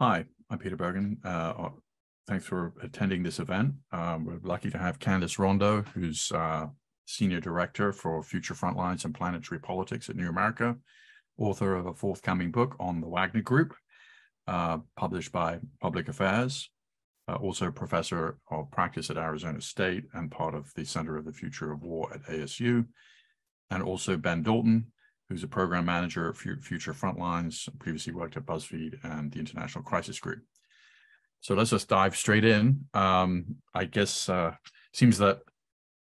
Hi, I'm Peter Bergen. Uh, uh, thanks for attending this event. Um, we're lucky to have Candace Rondeaux, who's uh, Senior Director for Future Frontlines and Planetary Politics at New America, author of a forthcoming book on the Wagner Group, uh, published by Public Affairs, uh, also professor of practice at Arizona State and part of the Center of the Future of War at ASU, and also Ben Dalton, who's a program manager at Future Frontlines, previously worked at BuzzFeed and the International Crisis Group. So let's just dive straight in. Um, I guess uh, seems that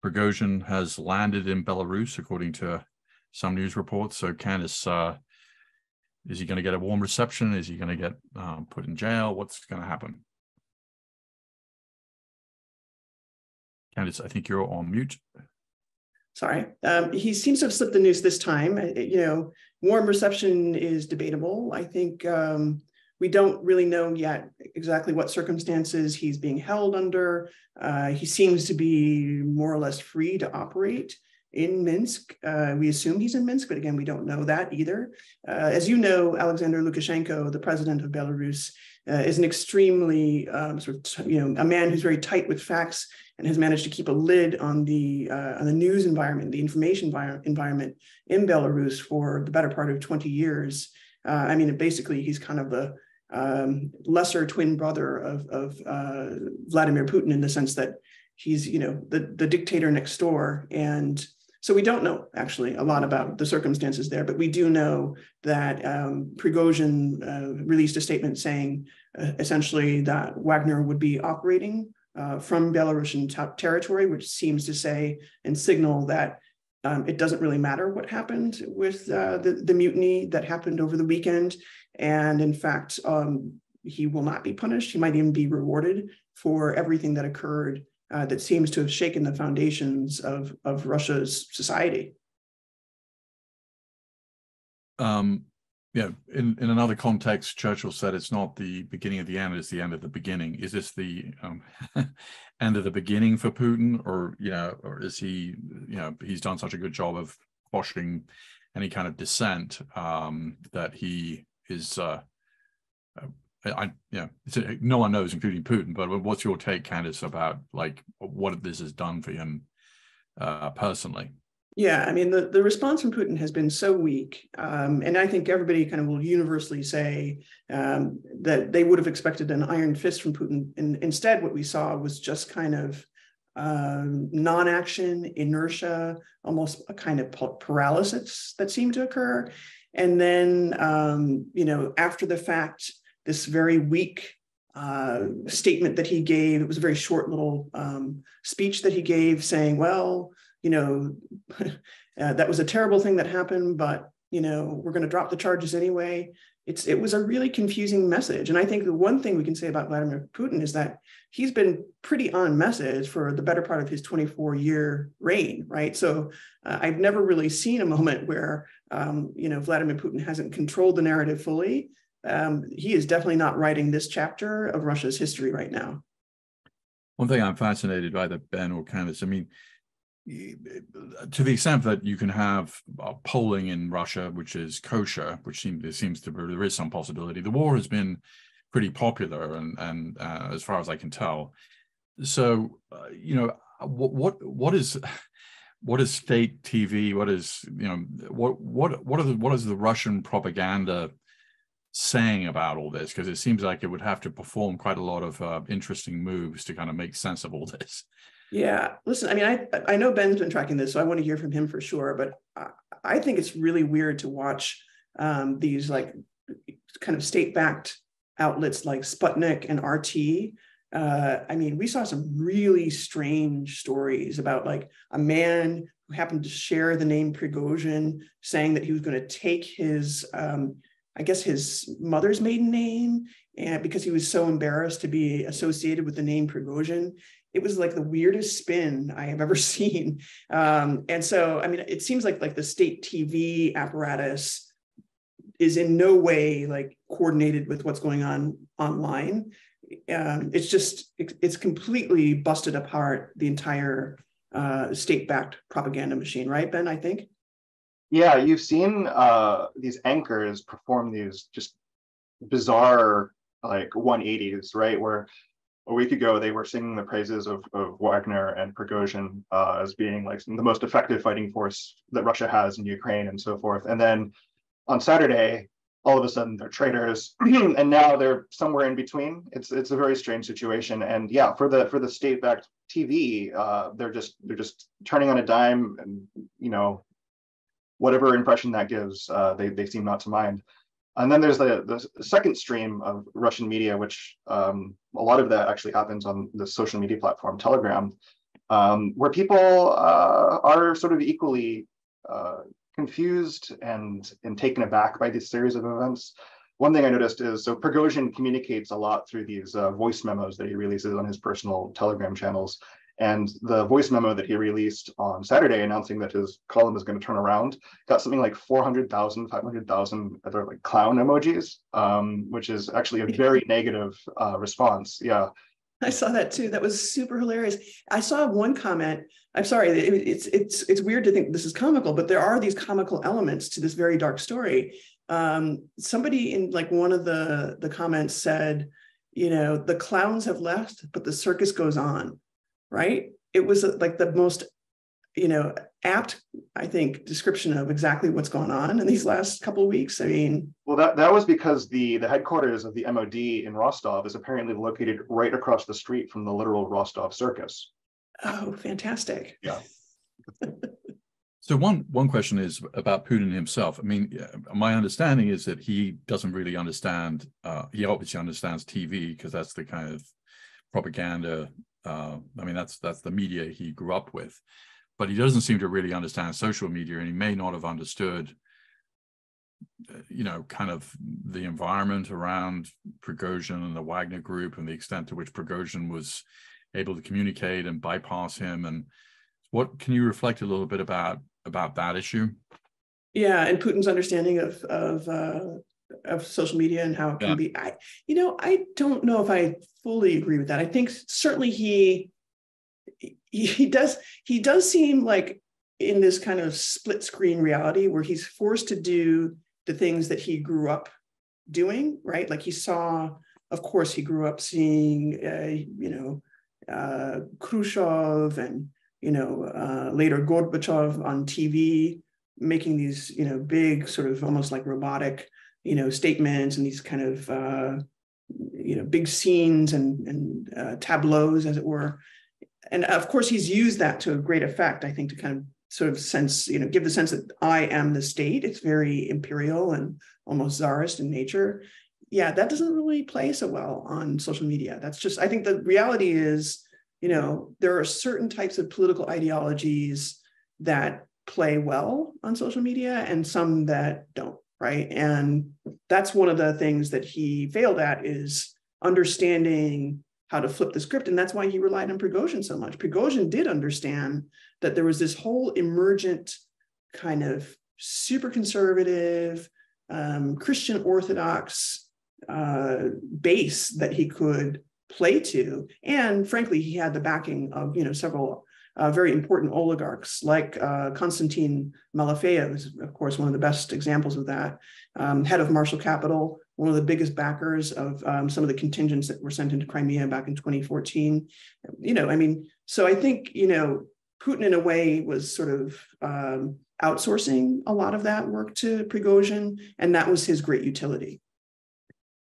Prigozhin has landed in Belarus, according to some news reports. So Candace, uh, is he going to get a warm reception? Is he going to get um, put in jail? What's going to happen? Candace, I think you're on mute sorry. Um, he seems to have slipped the noose this time. You know, warm reception is debatable. I think um, we don't really know yet exactly what circumstances he's being held under. Uh, he seems to be more or less free to operate in Minsk. Uh, we assume he's in Minsk, but again, we don't know that either. Uh, as you know, Alexander Lukashenko, the president of Belarus, uh, is an extremely um, sort of, you know, a man who's very tight with facts and has managed to keep a lid on the uh, on the news environment, the information environment in Belarus for the better part of 20 years. Uh, I mean, basically, he's kind of the um, lesser twin brother of, of uh, Vladimir Putin in the sense that he's, you know, the, the dictator next door. And so we don't know actually a lot about the circumstances there, but we do know that um, Prigozhin uh, released a statement saying uh, essentially that Wagner would be operating uh, from Belarusian territory, which seems to say and signal that um, it doesn't really matter what happened with uh, the, the mutiny that happened over the weekend. And in fact, um, he will not be punished. He might even be rewarded for everything that occurred uh, that seems to have shaken the foundations of, of Russia's society. Um, yeah, in, in another context, Churchill said it's not the beginning of the end, it's the end of the beginning. Is this the um, end of the beginning for Putin, or you know, or is he, you know, he's done such a good job of quashing any kind of dissent um, that he is, uh, I, yeah, a, no one knows, including Putin. But what's your take, Candace, about like what this has done for him uh, personally? Yeah, I mean, the, the response from Putin has been so weak. Um, and I think everybody kind of will universally say um, that they would have expected an iron fist from Putin. And instead, what we saw was just kind of um, non action, inertia, almost a kind of paralysis that seemed to occur. And then, um, you know, after the fact, this very weak uh, statement that he gave, it was a very short little um, speech that he gave saying, well, you know, uh, that was a terrible thing that happened, but you know, we're going to drop the charges anyway. It's it was a really confusing message, and I think the one thing we can say about Vladimir Putin is that he's been pretty on message for the better part of his 24 year reign, right? So uh, I've never really seen a moment where um, you know Vladimir Putin hasn't controlled the narrative fully. Um, he is definitely not writing this chapter of Russia's history right now. One thing I'm fascinated by the Ben or Candace, I mean, to the extent that you can have uh, polling in Russia, which is kosher, which seems seems to be there is some possibility. The war has been pretty popular, and and uh, as far as I can tell, so uh, you know what what what is what is state TV? What is you know what what what are the what is the Russian propaganda saying about all this? Because it seems like it would have to perform quite a lot of uh, interesting moves to kind of make sense of all this. Yeah, listen, I mean, I I know Ben's been tracking this, so I want to hear from him for sure. But I, I think it's really weird to watch um, these like kind of state-backed outlets like Sputnik and RT. Uh, I mean, we saw some really strange stories about like a man who happened to share the name Prigozhin, saying that he was going to take his, um, I guess, his mother's maiden name, and because he was so embarrassed to be associated with the name Prigozhin, it was like the weirdest spin I have ever seen. Um, and so, I mean, it seems like like the state TV apparatus is in no way like coordinated with what's going on online. Um, it's just it, it's completely busted apart the entire uh, state-backed propaganda machine, right, Ben? I think. Yeah, you've seen uh, these anchors perform these just bizarre like 180s, right? Where a week ago they were singing the praises of, of Wagner and Prigozhin uh, as being like the most effective fighting force that Russia has in Ukraine and so forth. And then on Saturday, all of a sudden they're traitors, and now they're somewhere in between. It's it's a very strange situation. And yeah, for the for the state-backed TV, uh, they're just they're just turning on a dime, and you know, whatever impression that gives, uh, they they seem not to mind. And then there's the, the second stream of Russian media, which um, a lot of that actually happens on the social media platform Telegram, um, where people uh, are sort of equally uh, confused and, and taken aback by this series of events. One thing I noticed is so Prigozhin communicates a lot through these uh, voice memos that he releases on his personal Telegram channels. And the voice memo that he released on Saturday announcing that his column is going to turn around got something like 400,000, 500,000 other like clown emojis, um, which is actually a very negative uh, response. Yeah. I saw that too. That was super hilarious. I saw one comment. I'm sorry. It's it's it's weird to think this is comical, but there are these comical elements to this very dark story. Um, somebody in like one of the the comments said, you know, the clowns have left, but the circus goes on right? It was uh, like the most, you know, apt, I think, description of exactly what's going on in these last couple of weeks. I mean, well, that that was because the the headquarters of the MOD in Rostov is apparently located right across the street from the literal Rostov circus. Oh, fantastic! Yeah. So one one question is about Putin himself. I mean, my understanding is that he doesn't really understand. Uh, he obviously understands TV because that's the kind of propaganda uh, I mean, that's that's the media he grew up with, but he doesn't seem to really understand social media, and he may not have understood, you know, kind of the environment around Prigozhin and the Wagner Group, and the extent to which Prigozhin was able to communicate and bypass him. And what can you reflect a little bit about about that issue? Yeah, and Putin's understanding of of uh, of social media and how it can yeah. be i you know i don't know if i fully agree with that i think certainly he he does he does seem like in this kind of split screen reality where he's forced to do the things that he grew up doing right like he saw of course he grew up seeing uh, you know uh, khrushchev and you know uh, later gorbachev on tv making these you know big sort of almost like robotic you know statements and these kind of uh, you know big scenes and and uh, tableaus as it were. And of course he's used that to a great effect i think to kind of sort of sense you know give the sense that i am the state. It's very imperial and almost czarist in nature. Yeah that doesn't really play so well on social media. That's just i think the reality is you know there are certain types of political ideologies that play well on social media and some that don't right? And that's one of the things that he failed at is understanding how to flip the script. And that's why he relied on Prigozhin so much. Prigozhin did understand that there was this whole emergent kind of super conservative um, Christian Orthodox uh, base that he could play to. And frankly he had the backing of you know several uh, very important oligarchs like uh, Konstantin Malafeyev is, of course, one of the best examples of that. Um, head of Marshall Capital, one of the biggest backers of um, some of the contingents that were sent into Crimea back in 2014. You know, I mean, so I think, you know, Putin in a way was sort of um, outsourcing a lot of that work to Prigozhin, and that was his great utility.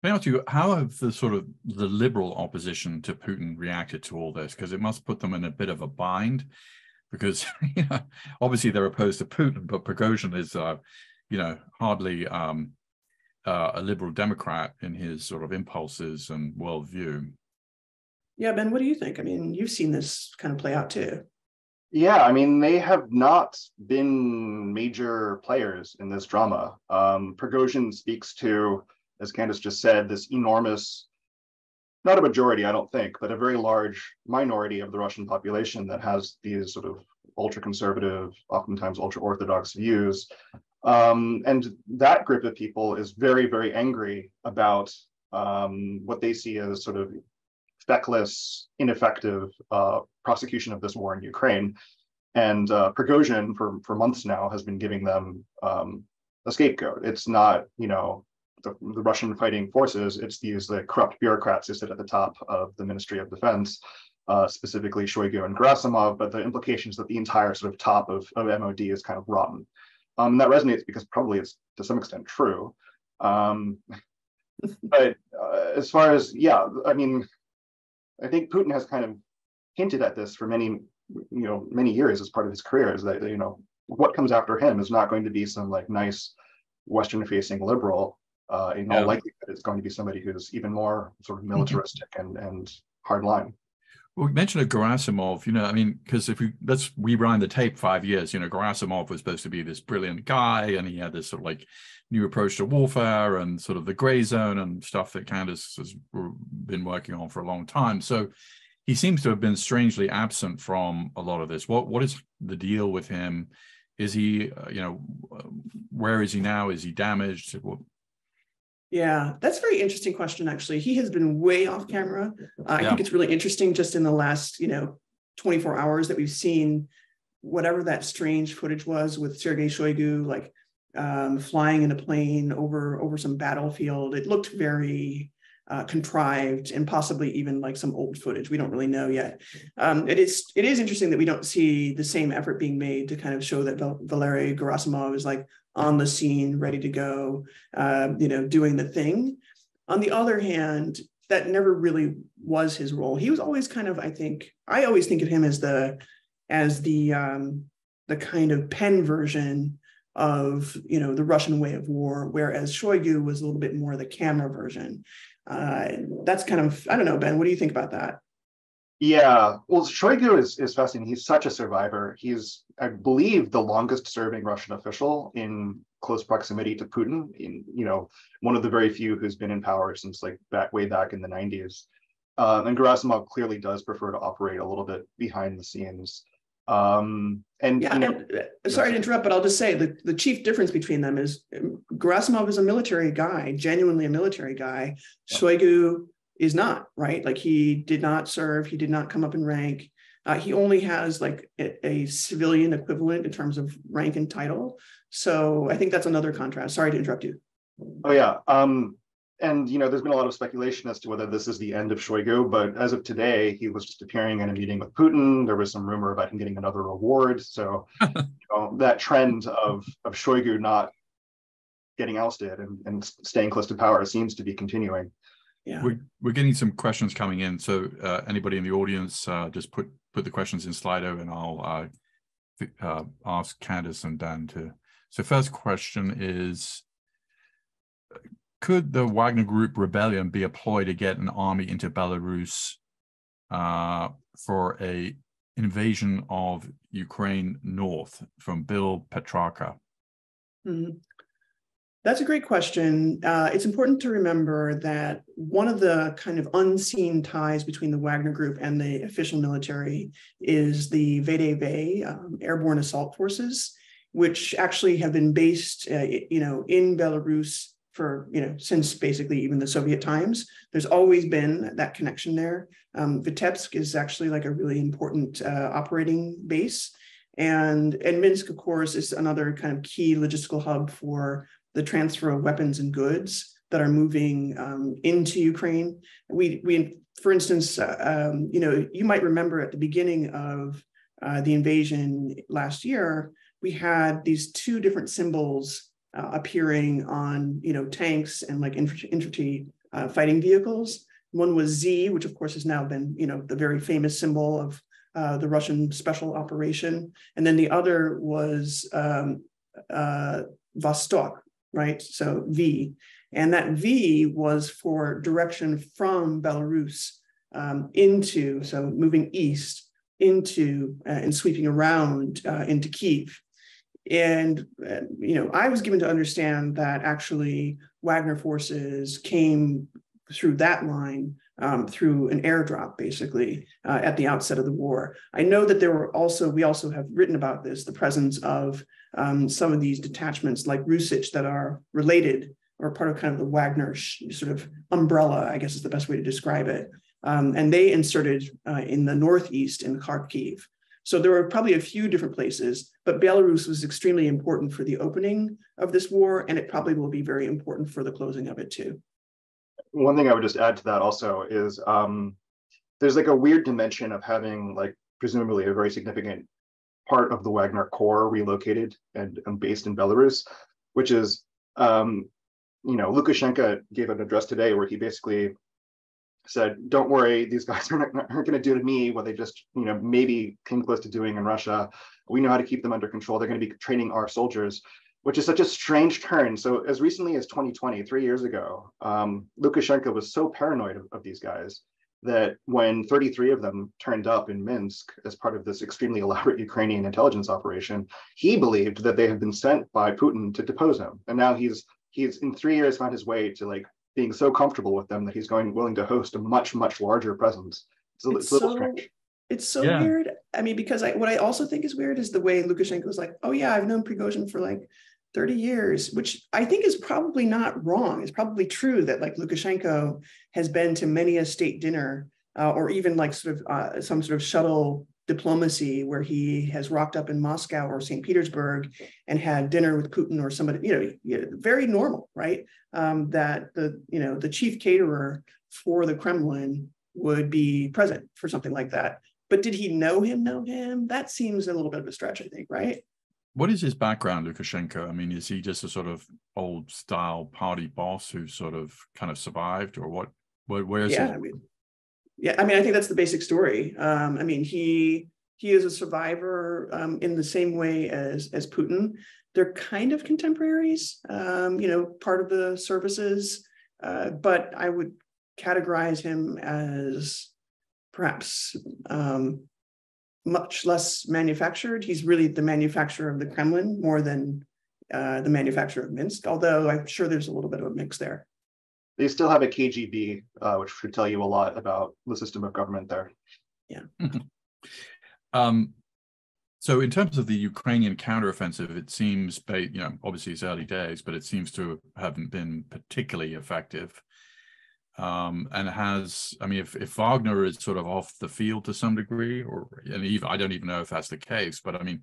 May I ask you, how have the sort of the liberal opposition to Putin reacted to all this? Because it must put them in a bit of a bind, because you know, obviously they're opposed to Putin, but Prigozhin is, uh, you know, hardly um, uh, a liberal Democrat in his sort of impulses and worldview. Yeah, Ben, what do you think? I mean, you've seen this kind of play out too. Yeah, I mean, they have not been major players in this drama. Um, Prigozhin speaks to as Candace just said, this enormous, not a majority, I don't think, but a very large minority of the Russian population that has these sort of ultra conservative, oftentimes ultra orthodox views. Um, and that group of people is very, very angry about um, what they see as sort of feckless, ineffective uh, prosecution of this war in Ukraine. And uh, Prigozhin, for, for months now, has been giving them um, a scapegoat. It's not, you know, the, the, Russian fighting forces, it's these the corrupt bureaucrats who sit at the top of the Ministry of Defense, uh, specifically Shoigu and Gerasimov, but the implications that the entire sort of top of, of MOD is kind of rotten. Um, that resonates because probably it's to some extent true. Um, but uh, as far as, yeah, I mean, I think Putin has kind of hinted at this for many, you know, many years as part of his career is that, you know, what comes after him is not going to be some like nice Western facing liberal. Uh, in all likelihood, it's going to be somebody who's even more sort of mm-hmm. militaristic and, and hard line. Well, we mentioned a Gerasimov, you know, I mean, because if we let's rewind the tape five years, you know, Gerasimov was supposed to be this brilliant guy and he had this sort of like new approach to warfare and sort of the gray zone and stuff that Candace has been working on for a long time. So he seems to have been strangely absent from a lot of this. What what is the deal with him? Is he, uh, you know, where is he now? Is he damaged? What, yeah, that's a very interesting question, actually. He has been way off camera. Uh, I think it's really interesting just in the last, you know, 24 hours that we've seen whatever that strange footage was with Sergei Shoigu, like um, flying in a plane over over some battlefield. It looked very uh, contrived and possibly even like some old footage. We don't really know yet. Um, it is it is interesting that we don't see the same effort being made to kind of show that Val- Valery Gerasimov is like on the scene, ready to go, uh, you know, doing the thing. On the other hand, that never really was his role. He was always kind of, I think, I always think of him as the as the um, the kind of pen version of you know the Russian way of war, whereas Shoigu was a little bit more the camera version uh, that's kind of I don't know, Ben. What do you think about that? Yeah, well, Shoigu is is fascinating. He's such a survivor. He's, I believe, the longest serving Russian official in close proximity to Putin. In you know, one of the very few who's been in power since like back way back in the '90s. Um, and Gerasimov clearly does prefer to operate a little bit behind the scenes. Um, and, yeah, you know, and, uh, sorry to interrupt, but I'll just say the, the chief difference between them is um, Gerasimov is a military guy, genuinely a military guy. Yeah. Shoigu is not, right? Like he did not serve, he did not come up in rank. Uh, he only has like a, a, civilian equivalent in terms of rank and title. So I think that's another contrast. Sorry to interrupt you. Oh yeah. Um, and you know, there's been a lot of speculation as to whether this is the end of Shoigu, but as of today, he was just appearing in a meeting with Putin. There was some rumor about him getting another award. So you know, that trend of of Shoigu not getting ousted and, and staying close to power seems to be continuing. Yeah. We're, we're getting some questions coming in. So uh, anybody in the audience, uh, just put put the questions in Slido and I'll uh, uh ask Candace and Dan to. So first question is, could the Wagner Group rebellion be a ploy to get an army into Belarus uh, for a invasion of Ukraine north from Bill Petrarca? Mm-hmm. That's a great question. Uh, it's important to remember that one of the kind of unseen ties between the Wagner Group and the official military is the VDV um, airborne assault forces, which actually have been based, uh, you know, in Belarus for you know since basically even the Soviet times. There's always been that connection there. Um, Vitebsk is actually like a really important uh, operating base, and and Minsk, of course, is another kind of key logistical hub for the transfer of weapons and goods that are moving um, into Ukraine. We we for instance, uh, um, you know, you might remember at the beginning of uh, the invasion last year, we had these two different symbols uh, appearing on you know tanks and like infantry uh, fighting vehicles. One was Z, which of course has now been you know the very famous symbol of uh, the Russian special operation, and then the other was um, uh, Vostok, right? So V, and that V was for direction from Belarus um, into so moving east into uh, and sweeping around uh, into Kiev. And, uh, you know, I was given to understand that actually Wagner forces came through that line um, through an airdrop, basically, uh, at the outset of the war. I know that there were also, we also have written about this, the presence of um, some of these detachments like Rusich that are related or part of kind of the Wagner sort of umbrella, I guess is the best way to describe it. Um, and they inserted uh, in the Northeast in Kharkiv. So there were probably a few different places, but Belarus was extremely important for the opening of this war, and it probably will be very important for the closing of it too. One thing I would just add to that also is um, there's like a weird dimension of having like presumably a very significant part of the Wagner Corps relocated and, and based in Belarus, which is, um, you know, Lukashenko gave an address today where he basically said, "Don't worry, these guys are not, aren't going to do to me what they just, you know, maybe came close to doing in Russia. We know how to keep them under control. They're going to be training our soldiers." Which is such a strange turn. So, as recently as 2020, three years ago, um, Lukashenko was so paranoid of, of these guys that when 33 of them turned up in Minsk as part of this extremely elaborate Ukrainian intelligence operation, he believed that they had been sent by Putin to depose him. And now he's he's in three years found his way to like being so comfortable with them that he's going willing to host a much much larger presence. It's a, It's it's a little so- strange. It's so Yeah. weird. I mean, because I what I also think is weird is the way Lukashenko was like, oh yeah, I've known Prigozhin for like 30 years, which I think is probably not wrong. It's probably true that like Lukashenko has been to many a state dinner uh, or even like sort of uh, some sort of shuttle diplomacy where he has rocked up in Moscow or St. Petersburg and had dinner with Putin or somebody, you know, very normal, right? Um, that the, you know, the chief caterer for the Kremlin would be present for something like that. But did he know him, know him? That seems a little bit of a stretch, I think, right? What is his background, Lukashenko? I mean, is he just a sort of old style party boss who sort of kind of survived, or what? Where, where's yeah, his? I mean, yeah, I mean, I think that's the basic story. Um, I mean, he he is a survivor um, in the same way as as Putin. They're kind of contemporaries, um, you know, part of the services, uh, but I would categorize him as perhaps um, much less manufactured. He's really the manufacturer of the Kremlin more than uh, the manufacturer of Minsk, although I'm sure there's a little bit of a mix there. They still have a KGB, uh, which should tell you a lot about the system of government there. Yeah. um, so in terms of the Ukrainian counteroffensive, it seems, ba- you know, obviously it's early days, but it seems to haven't been particularly effective. Um, and has, I mean, if, if Wagner is sort of off the field to some degree, or and even I don't even know if that's the case, but I mean,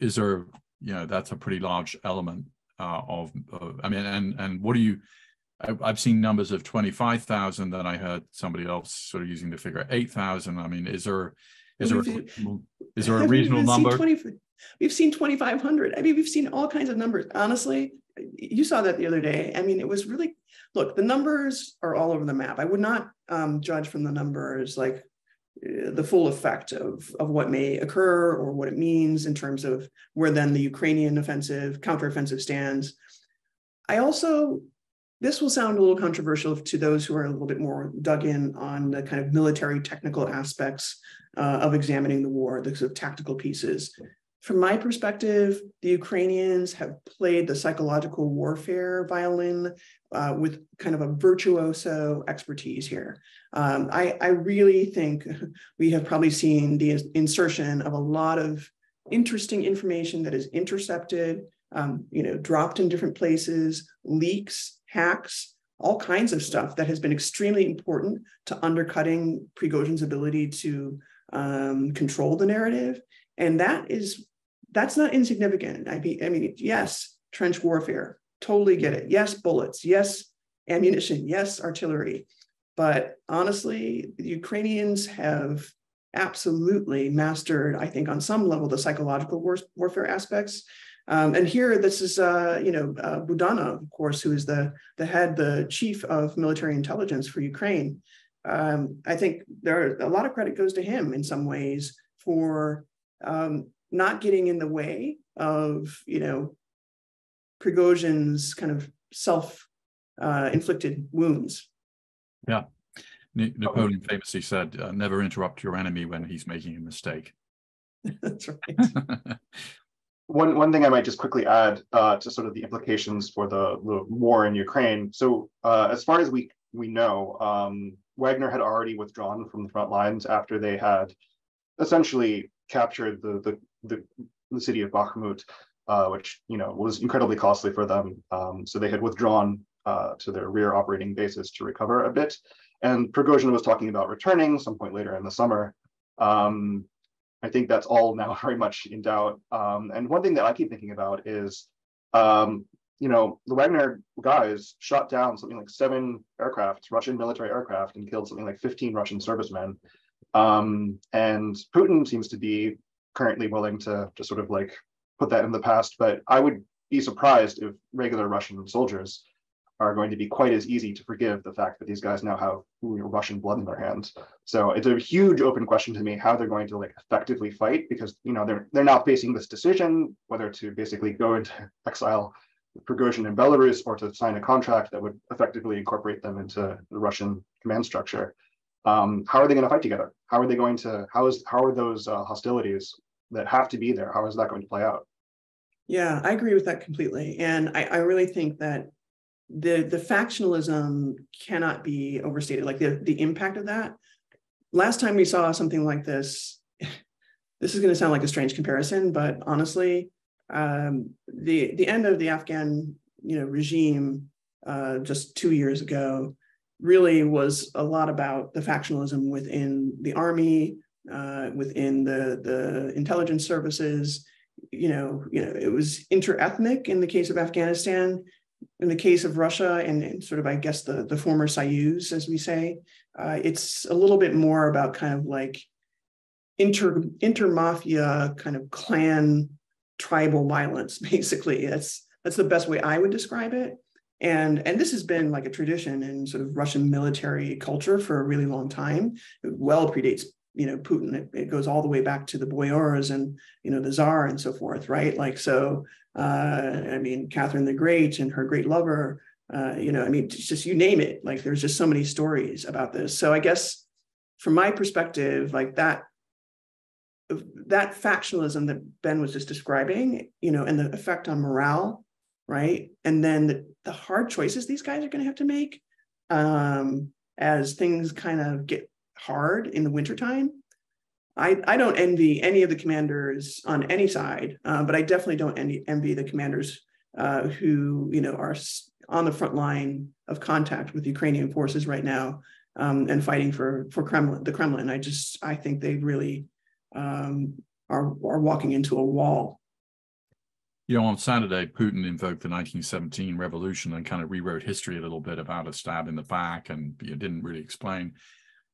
is there, you know, that's a pretty large element uh, of, of, I mean, and and what do you? I, I've seen numbers of twenty five thousand. Then I heard somebody else sort of using the figure eight thousand. I mean, is there is there a, is there a reasonable we've seen number? 20 we've seen 2,500. I mean, we've seen all kinds of numbers. Honestly, you saw that the other day. I mean, it was really, look, the numbers are all over the map. I would not um, judge from the numbers like uh, the full effect of, of what may occur or what it means in terms of where then the Ukrainian offensive, counteroffensive stands. I also, this will sound a little controversial to those who are a little bit more dug in on the kind of military technical aspects uh, of examining the war, the sort of tactical pieces. From my perspective, the Ukrainians have played the psychological warfare violin uh, with kind of a virtuoso expertise here. Um, I, I really think we have probably seen the insertion of a lot of interesting information that is intercepted, um, you know, dropped in different places, leaks, hacks, all kinds of stuff that has been extremely important to undercutting Prigozhin's ability to um, control the narrative. And that is, that's not insignificant. I mean, I mean, yes, trench warfare, totally get it. Yes, bullets. Yes, ammunition. Yes, artillery. But honestly, the Ukrainians have absolutely mastered, I think, on some level, the psychological war- warfare aspects. Um, and here, this is, uh, you know, uh, Budanov, of course, who is the, the head, the chief of military intelligence for Ukraine. Um, I think there are, a lot of credit goes to him in some ways for um, not getting in the way of, you know, Prigozhin's kind of self uh, inflicted wounds. Yeah. Napoleon famously said, uh, "Never interrupt your enemy when he's making a mistake." That's right. One one thing I might just quickly add uh, to sort of the implications for the, the war in Ukraine. So uh, as far as we we know, um, Wagner had already withdrawn from the front lines after they had essentially captured the the the, the city of Bakhmut, uh, which you know was incredibly costly for them. Um, so they had withdrawn uh, to their rear operating bases to recover a bit. And Prigozhin was talking about returning some point later in the summer. Um, I think that's all now very much in doubt. Um, and one thing that I keep thinking about is, um, you know, the Wagner guys shot down something like seven aircraft, Russian military aircraft, and killed something like 15 Russian servicemen. Um, and Putin seems to be currently willing to, to sort of like put that in the past, but I would be surprised if regular Russian soldiers are going to be quite as easy to forgive the fact that these guys now have Russian blood in their hands. So it's a huge open question to me how they're going to like effectively fight because you know they're they're now facing this decision whether to basically go into exile with Prigozhin in Belarus or to sign a contract that would effectively incorporate them into the Russian command structure. Um, how are they going to fight together? How are they going to how is how are those uh, hostilities that have to be there? How is that going to play out? Yeah, I agree with that completely. And I, I really think that the the factionalism cannot be overstated like the the impact of that last time we saw something like this this is going to sound like a strange comparison but honestly um, the the end of the afghan you know regime uh, just two years ago really was a lot about the factionalism within the army uh, within the the intelligence services you know you know it was interethnic in the case of afghanistan in the case of Russia and, and, sort of, I guess, the, the former Soyuz, as we say, uh, it's a little bit more about kind of like inter inter mafia kind of clan tribal violence. Basically, that's that's the best way I would describe it. And and this has been like a tradition in sort of Russian military culture for a really long time. It well predates you know Putin. It, it goes all the way back to the boyars and you know the czar and so forth, right? Like so uh, I mean, Catherine the Great and her great lover, uh, you know, I mean, just you name it. Like there's just so many stories about this. So I guess from my perspective, like that, that factionalism that Ben was just describing, you know, and the effect on morale, right? And then the, the hard choices these guys are going to have to make um, as things kind of get hard in the wintertime I, I don't envy any of the commanders on any side, uh, but I definitely don't envy, envy the commanders uh, who you know are on the front line of contact with Ukrainian forces right now um, and fighting for for Kremlin, the Kremlin. I just I think they really um, are are walking into a wall. You know, on Saturday, Putin invoked the 1917 revolution and kind of rewrote history a little bit about a stab in the back, and you didn't really explain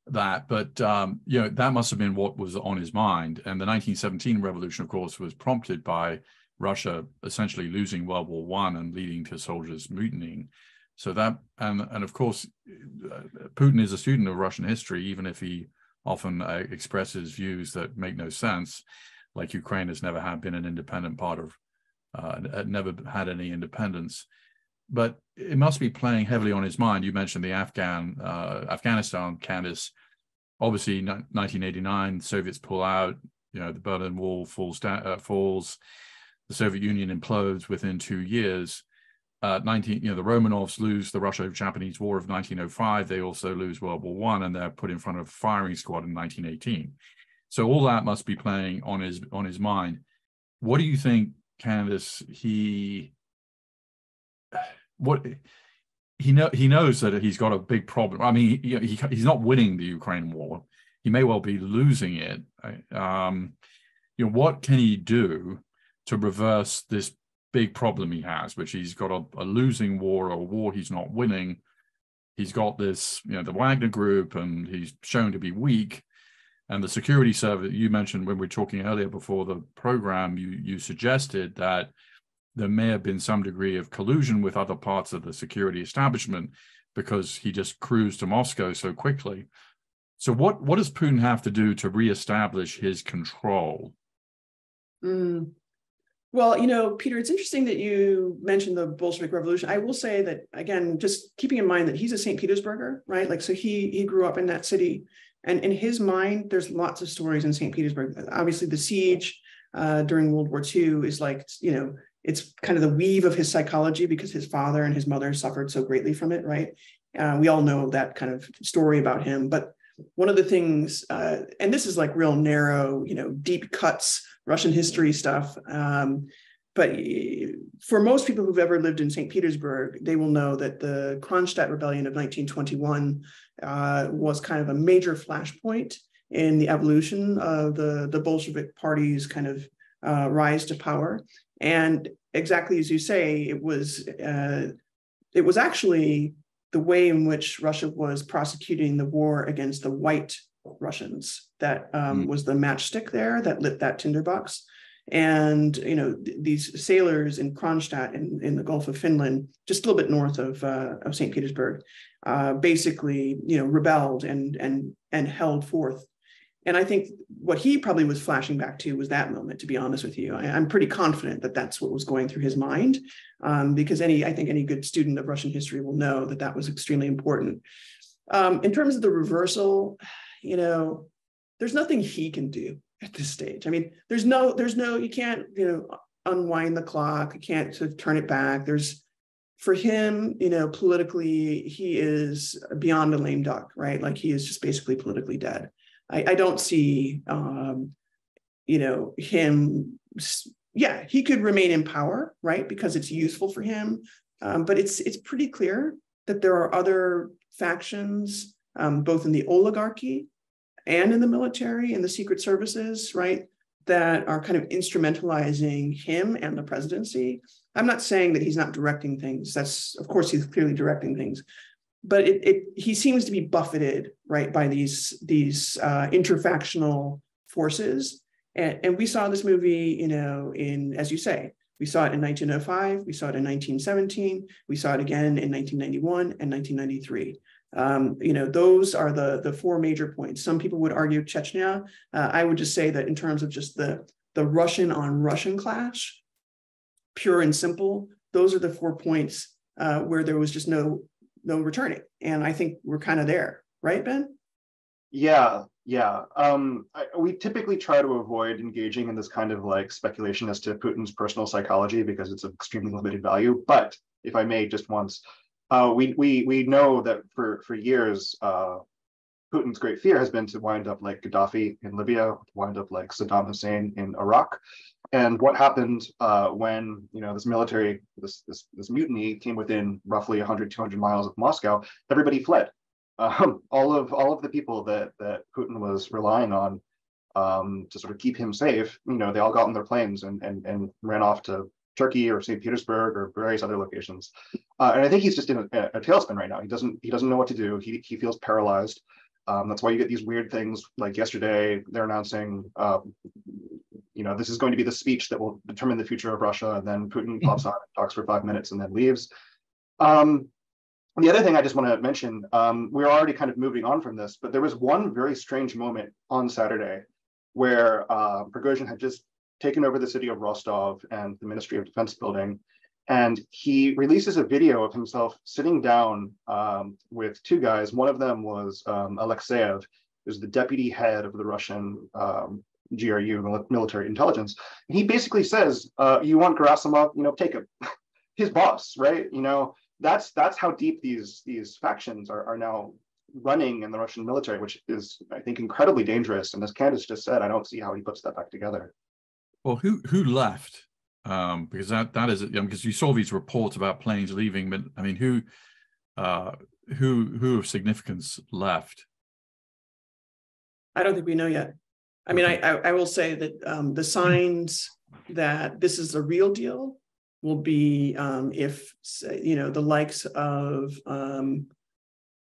that, but um, you know that must have been what was on his mind. And the 1917 revolution, of course, was prompted by Russia essentially losing World War One and leading to soldiers mutinying. So that and and of course, uh, Putin is a student of Russian history, even if he often uh, expresses views that make no sense, like Ukraine has never had been an independent part of, uh, never had any independence but it must be playing heavily on his mind. You mentioned the Afghan uh, Afghanistan, Candace. Obviously, 1989, Soviets pull out. You know, the Berlin Wall falls down, uh, falls. The Soviet Union implodes within two years. Uh, 19, you know, the Romanovs lose the Russo-Japanese War of 1905. They also lose World War One, and they're put in front of a firing squad in 1918. So all that must be playing on his on his mind. What do you think, Candace? He what he know he knows that he's got a big problem. I mean, he, he he's not winning the Ukraine war. He may well be losing it. Um, you know, what can he do to reverse this big problem he has, which he's got a, a losing war or a war he's not winning. He's got this, you know, the Wagner group, and he's shown to be weak. And the security service you mentioned when we were talking earlier before the program, you you suggested that there may have been some degree of collusion with other parts of the security establishment because he just cruised to Moscow so quickly. So what what does Putin have to do to reestablish his control? Mm. Well, you know, Peter, it's interesting that you mentioned the Bolshevik Revolution. I will say that again, just keeping in mind that he's a St. Petersburger, right? Like, so he he grew up in that city, and in his mind, there's lots of stories in St. Petersburg. Obviously, the siege uh, during World War II is like you know it's kind of the weave of his psychology because his father and his mother suffered so greatly from it, right? Uh, we all know that kind of story about him. But one of the things, uh, and this is like real narrow, you know, deep cuts Russian history stuff. Um, but for most people who've ever lived in St. Petersburg, they will know that the Kronstadt Rebellion of 1921 uh, was kind of a major flashpoint in the evolution of the, the Bolshevik party's kind of uh, rise to power. And exactly as you say, it was uh, it was actually the way in which Russia was prosecuting the war against the white Russians that um, mm. was the matchstick there that lit that tinderbox. And you know th- these sailors in Kronstadt in, in the Gulf of Finland, just a little bit north of uh, of St. Petersburg, uh, basically you know rebelled and and and held forth and I think what he probably was flashing back to was that moment, to be honest with you. I, am pretty confident that that's what was going through his mind, um, because any, I think any good student of Russian history will know that that was extremely important. Um, in terms of the reversal, you know, there's nothing he can do at this stage. I mean, there's no, there's no, you can't, you know, unwind the clock. You can't sort of turn it back. There's, for him, you know, politically, he is beyond a lame duck, right? Like he is just basically politically dead. I, I don't see, um, you know, him. Yeah, he could remain in power, right, because it's useful for him. Um, but it's it's pretty clear that there are other factions, um, both in the oligarchy and in the military and the secret services, right, that are kind of instrumentalizing him and the presidency. I'm not saying that he's not directing things. That's of course he's clearly directing things, but it, it, he seems to be buffeted right by these these uh, interfactional forces. And, and we saw this movie you know in as you say we saw it in 1905 we saw it in 1917 we saw it again in 1991 and 1993 um, you know those are the the four major points. Some people would argue chechnya. Uh, i would just say that in terms of just the the russian on russian clash pure and simple those are the four points uh, where there was just no no returning. And I think we're kind of there, right, Ben? Yeah, yeah. Um, I, we typically try to avoid engaging in this kind of like speculation as to Putin's personal psychology because it's of extremely limited value. But if I may, just once, uh, we we we know that for for years, uh, Putin's great fear has been to wind up like Gaddafi in Libya, wind up like Saddam Hussein in Iraq. And what happened uh, when you know this military, this, this this mutiny came within roughly 100, 200 miles of Moscow? Everybody fled. Um, all of all of the people that that Putin was relying on um, to sort of keep him safe, you know, they all got on their planes and and and ran off to Turkey or St. Petersburg or various other locations. Uh, and I think he's just in a, a, tailspin right now. He doesn't he doesn't know what to do. He he feels paralyzed. Um, that's why you get these weird things like yesterday they're announcing, uh, you know, this is going to be the speech that will determine the future of Russia. And then Putin mm-hmm. pops on, talks for five minutes, and then leaves. Um, the other thing I just want to mention, um, we're already kind of moving on from this, but there was one very strange moment on Saturday where uh, Prigozhin had just taken over the city of Rostov and the Ministry of Defense building and he releases a video of himself sitting down um, with two guys. One of them was um, Alexeyev, who's the deputy head of the Russian um, GRU, military intelligence. And he basically says, uh, "You want Gerasimov? You know, take him." His boss, right? You know, that's that's how deep these these factions are are now running in the Russian military, which is, I think, incredibly dangerous. And as Candace just said, I don't see how he puts that back together. Well, who who left? Um, because that that is because you saw these reports about planes leaving, but I mean, who uh, who who of significance left? I don't think we know yet. I mean, I, I, I will say that um, the signs that this is a real deal will be um, if you know the likes of um,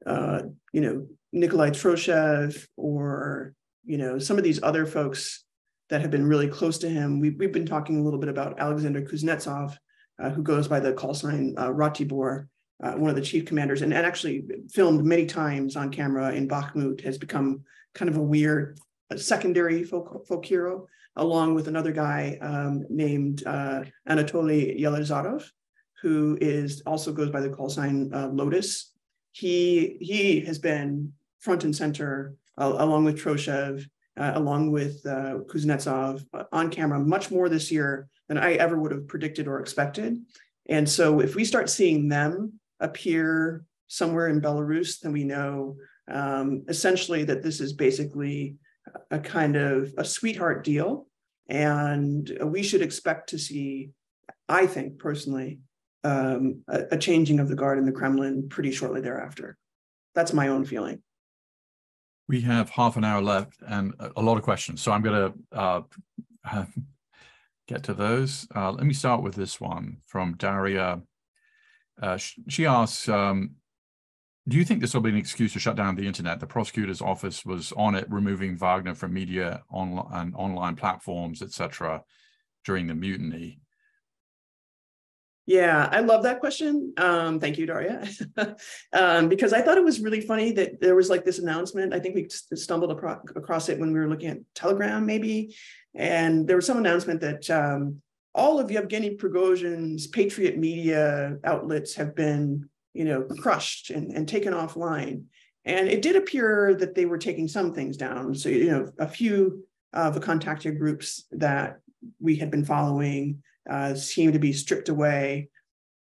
uh, you know Nikolai Troshev or you know some of these other folks that have been really close to him. We, we've been talking a little bit about Alexander Kuznetsov, uh, who goes by the call sign uh, Ratibor, uh, one of the chief commanders, and, and actually filmed many times on camera in Bakhmut, has become kind of a weird secondary folk, folk hero, along with another guy um, named uh, Anatoly Yelizarov, who is also goes by the call sign Lotus. He, he has been front and center uh, along with Troshev uh, along with uh, Kuznetsov on camera much more this year than I ever would have predicted or expected. And so if we start seeing them appear somewhere in Belarus, then we know um, essentially that this is basically a kind of a sweetheart deal. And we should expect to see, I think personally, um, a, a changing of the guard in the Kremlin pretty shortly thereafter. That's my own feeling. We have half an hour left and a lot of questions. So I'm going to uh, get to those. Uh, let me start with this one from Daria. Uh, she asks, um, do you think this will be an excuse to shut down the internet? The prosecutor's office was on it, removing Wagner from media on, and online platforms, etc., during the mutiny. Yeah, I love that question. Um, thank you, Daria. um, because I thought it was really funny that there was like this announcement. I think we stumbled across it when we were looking at Telegram, maybe. And there was some announcement that um, all of Yevgeny Prigozhin's Patriot media outlets have been, you know, crushed and, and taken offline. And it did appear that they were taking some things down. So, you know, a few of the VKontakte groups that we had been following uh, seem to be stripped away.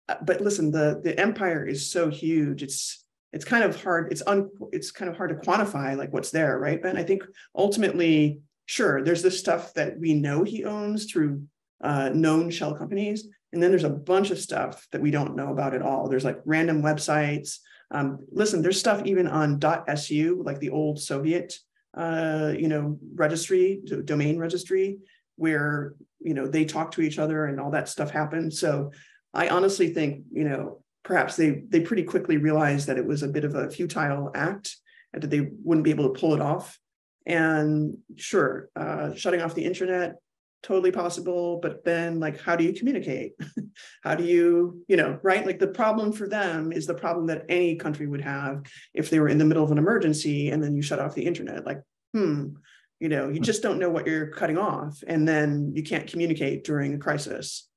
Uh, but listen, the the empire is so huge. It's it's kind of hard. It's un. It's kind of hard to quantify like what's there, right, Ben? I think ultimately, sure, there's this stuff that we know he owns through uh, known shell companies, and then there's a bunch of stuff that we don't know about at all. There's like random websites. Um, listen, there's stuff even on .su, like the old Soviet, uh, you know, registry, domain registry, where you know they talk to each other and all that stuff happened. So i honestly think you know perhaps they they pretty quickly realized that it was a bit of a futile act and that they wouldn't be able to pull it off. And sure uh, shutting off the internet totally possible but then like how do you communicate? How do you you know right? Like the problem for them is the problem that any country would have if they were in the middle of an emergency and then you shut off the internet. Like hmm you know you just don't know what you're cutting off and then you can't communicate during a crisis.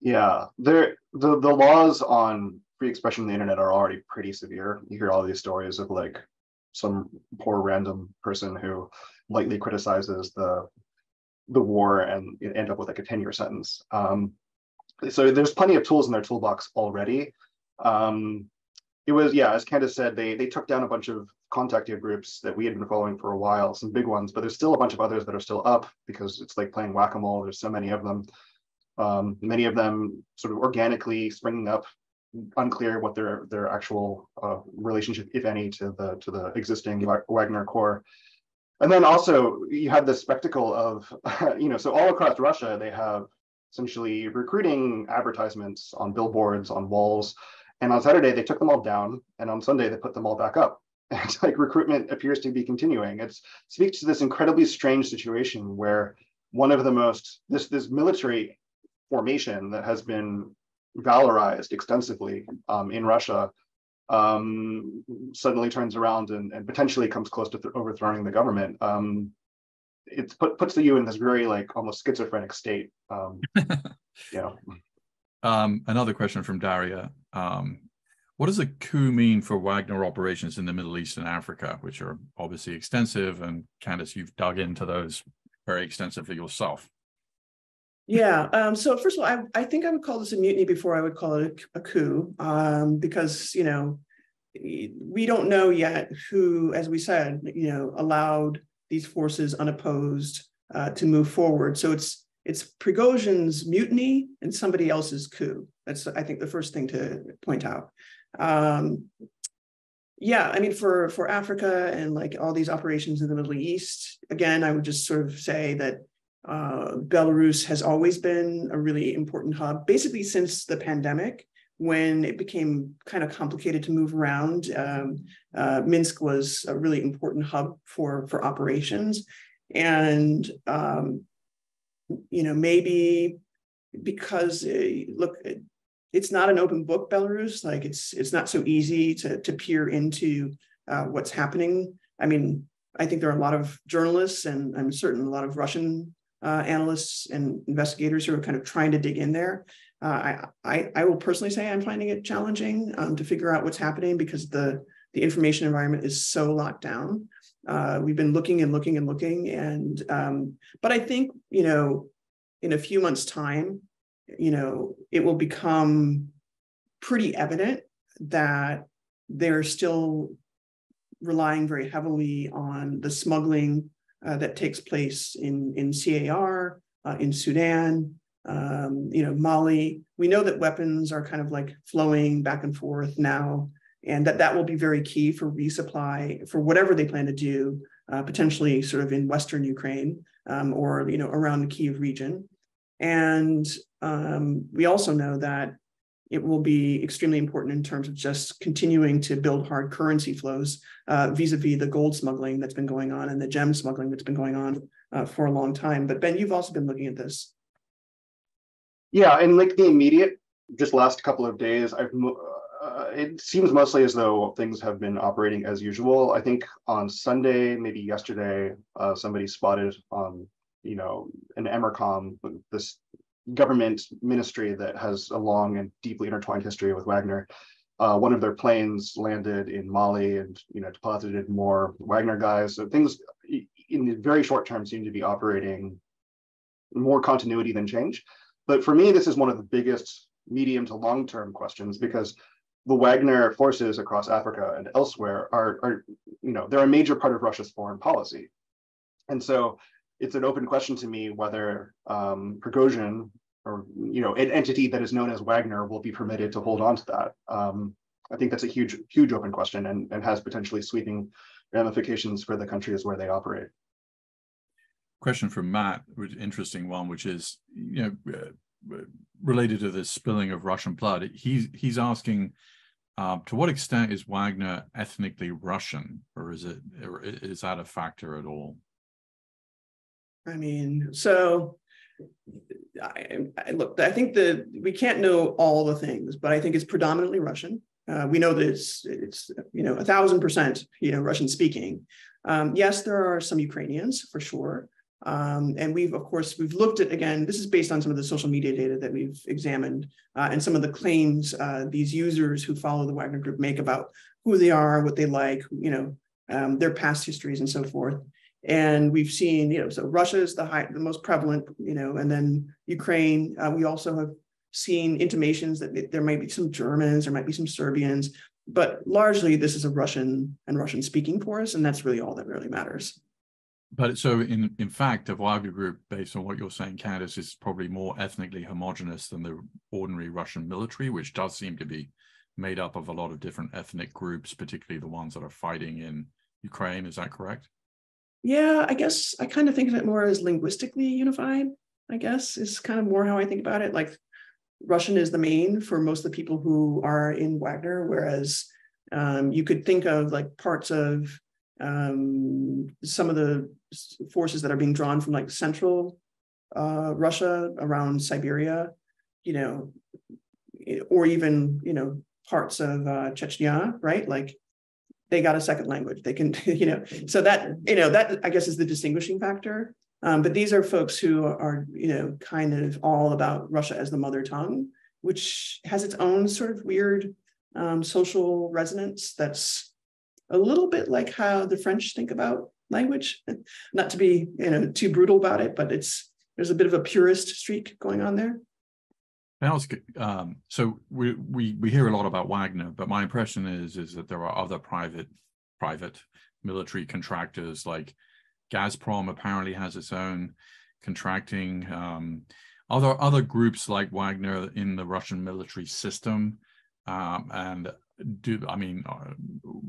Yeah there the, the laws on free expression on the internet are already pretty severe. You hear all these stories of like some poor random person who lightly criticizes the the war and end up with like a 10 year sentence. Um, so there's plenty of tools in their toolbox already. Um, it was yeah as candace said they they took down a bunch of VKontakte groups that we had been following for a while some big ones but there's still a bunch of others that are still up because it's like playing whack-a-mole there's so many of them um, many of them sort of organically springing up unclear what their their actual uh, relationship if any to the to the existing wagner core and then also you have the spectacle of you know so all across russia they have essentially recruiting advertisements on billboards on walls and on Saturday, they took them all down. And on Sunday, they put them all back up. And it's like recruitment appears to be continuing. It speaks to this incredibly strange situation where one of the most, this, this military formation that has been valorized extensively um, in Russia um, suddenly turns around and, and potentially comes close to th- overthrowing the government. Um, it put, puts the U in this very like almost schizophrenic state. Um, know. Um, another question from Daria. Um, what does a coup mean for Wagner operations in the Middle East and Africa, which are obviously extensive? And Candace, you've dug into those very extensively yourself. Yeah. Um, so first of all, I, I, think I would call this a mutiny before I would call it a, a coup, um, because you know we don't know yet who, as we said, you know, allowed these forces unopposed uh, to move forward. So it's it's Prigozhin's mutiny and somebody else's coup. That's, I think, the first thing to point out. Um, yeah, I mean, for for Africa and like all these operations in the Middle East, again, I would just sort of say that uh, Belarus has always been a really important hub, basically since the pandemic, when it became kind of complicated to move around. Um, uh, Minsk was a really important hub for for operations, and um, you know, maybe because uh, look, it's not an open book, Belarus. Like it's it's not so easy to to peer into uh, what's happening. I mean, I think there are a lot of journalists, and I'm certain a lot of Russian uh, analysts and investigators who are kind of trying to dig in there. Uh, I, I, I will personally say I'm finding it challenging um, to figure out what's happening because the the information environment is so locked down. Uh, we've been looking and looking and looking, and um, but I think you know, in a few months' time, you know, it will become pretty evident that they're still relying very heavily on the smuggling uh, that takes place in in CAR, uh, in Sudan, um, you know, Mali. We know that weapons are kind of like flowing back and forth now and that that will be very key for resupply for whatever they plan to do, uh, potentially sort of in Western Ukraine um, or you know around the Kiev region. And um, we also know that it will be extremely important in terms of just continuing to build hard currency flows uh, vis-a-vis the gold smuggling that's been going on and the gem smuggling that's been going on uh, for a long time. But Ben, you've also been looking at this. Yeah, and like the immediate, just last couple of days, I've uh, it seems mostly as though things have been operating as usual. I think on Sunday, maybe yesterday, uh, somebody spotted on you know an Emercom, this government ministry that has a long and deeply intertwined history with Wagner. Uh, one of their planes landed in Mali and you know deposited more Wagner guys. So things in the very short term seem to be operating more continuity than change. But for me, this is one of the biggest medium to long term questions because the Wagner forces across Africa and elsewhere are, are, you know, they're a major part of Russia's foreign policy. And so it's an open question to me whether um, Prigozhin or you know an entity that is known as Wagner will be permitted to hold on to that. Um, I think that's a huge, huge open question and, and has potentially sweeping ramifications for the countries where they operate. Question from Matt, which interesting one, which is you know uh, related to the spilling of Russian blood. He's he's asking. Uh, to what extent is Wagner ethnically Russian, or is it or is that a factor at all? I mean, so I, I, look, I think that we can't know all the things, but I think it's predominantly Russian. Uh, we know that it's, it's, you know, a thousand percent, you know, Russian speaking. Um, yes, there are some Ukrainians for sure. Um, and we've, of course, we've looked at, again, this is based on some of the social media data that we've examined uh, and some of the claims uh, these users who follow the Wagner Group make about who they are, what they like, you know, um, their past histories and so forth. And we've seen, you know, so Russia is the high, the most prevalent, you know, and then Ukraine. Uh, we also have seen intimations that there might be some Germans, there might be some Serbians, but largely this is a Russian and Russian speaking force, and that's really all that really matters. But so in in fact, the Wagner group, based on what you're saying, Candace, is probably more ethnically homogenous than the ordinary Russian military, which does seem to be made up of a lot of different ethnic groups, particularly the ones that are fighting in Ukraine. Is that correct? Yeah, I guess I kind of think of it more as linguistically unified, I guess, is kind of more how I think about it. Like Russian is the main for most of the people who are in Wagner, whereas um, you could think of like parts of um, some of the forces that are being drawn from like central uh, Russia around Siberia, you know, or even, you know, parts of uh, Chechnya, right? Like they got a second language. They can, you know, so that, you know, that I guess is the distinguishing factor. Um, but these are folks who are, you know, kind of all about Russia as the mother tongue, which has its own sort of weird um, social resonance that's a little bit like how the French think about language. Not to be, you know, too brutal about it, but it's there's a bit of a purist streak going on there. Ask, um, so we, we we hear a lot about Wagner, but my impression is is that there are other private private military contractors like Gazprom apparently has its own contracting. Um, other other groups like Wagner in the Russian military system, um, and do I mean uh,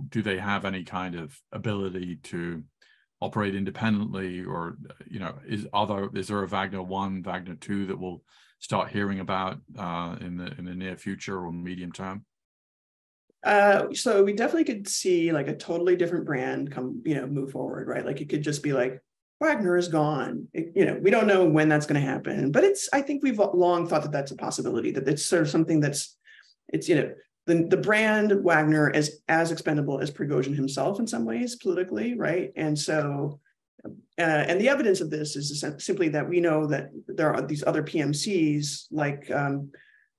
do they have any kind of ability to operate independently, or you know is other is there a Wagner one, Wagner two that will start hearing about uh, in the in the near future or medium term? Uh, so we definitely could see like a totally different brand come, you know, move forward, right? Like it could just be like Wagner is gone. It, you know, we don't know when that's going to happen, but it's. I think we've long thought that that's a possibility. That it's sort of something that's, it's you know, the the brand Wagner is as expendable as Prigozhin himself in some ways politically, right? And so uh, and the evidence of this is simply that we know that there are these other PMCs like um,